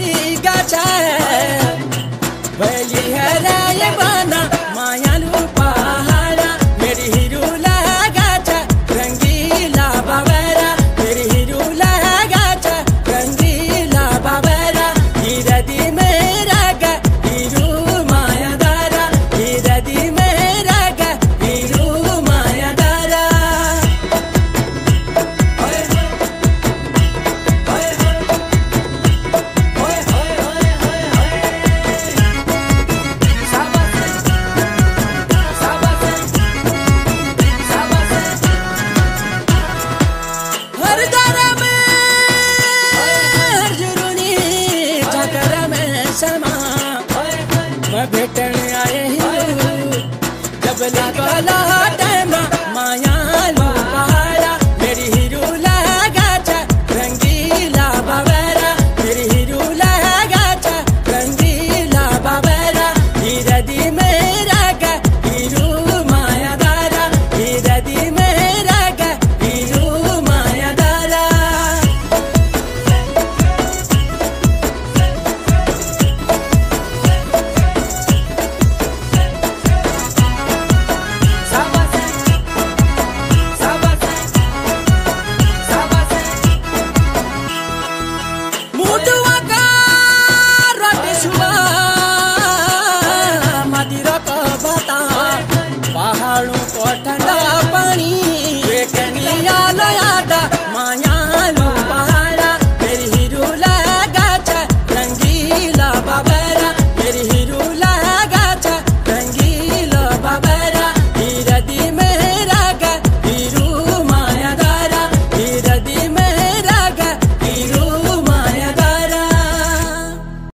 हरी गाछा है आए हैं। जब लागला